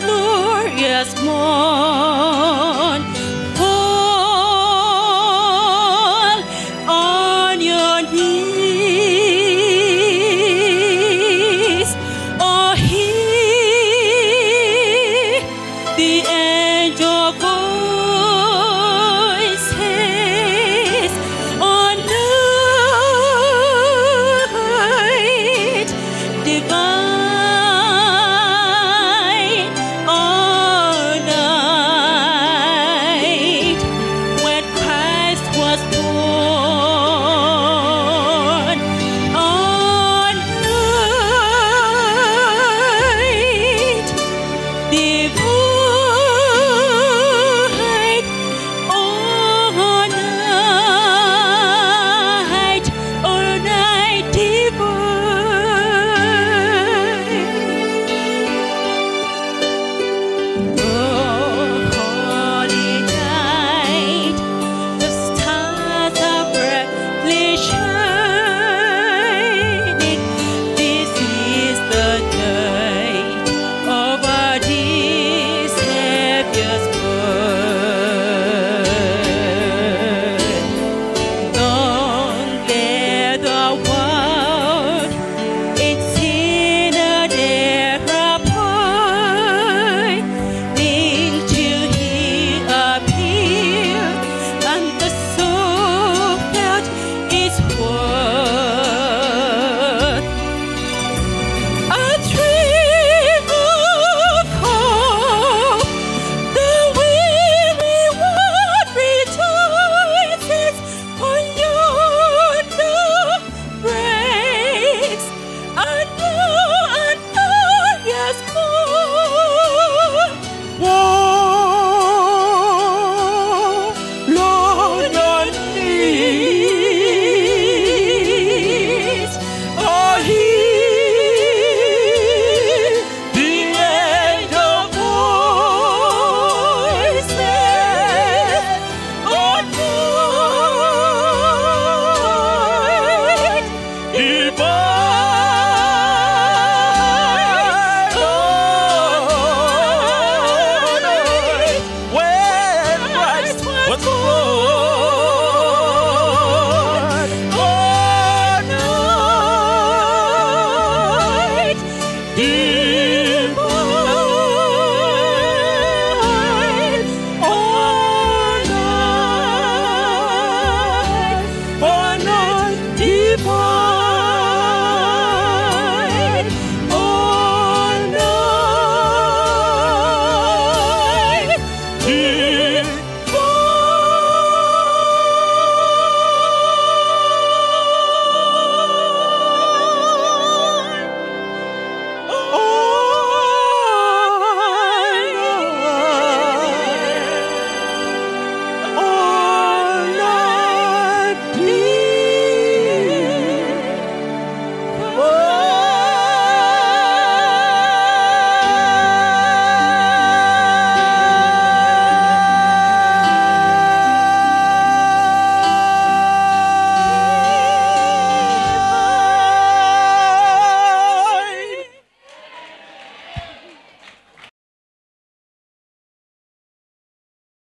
glorious more. de.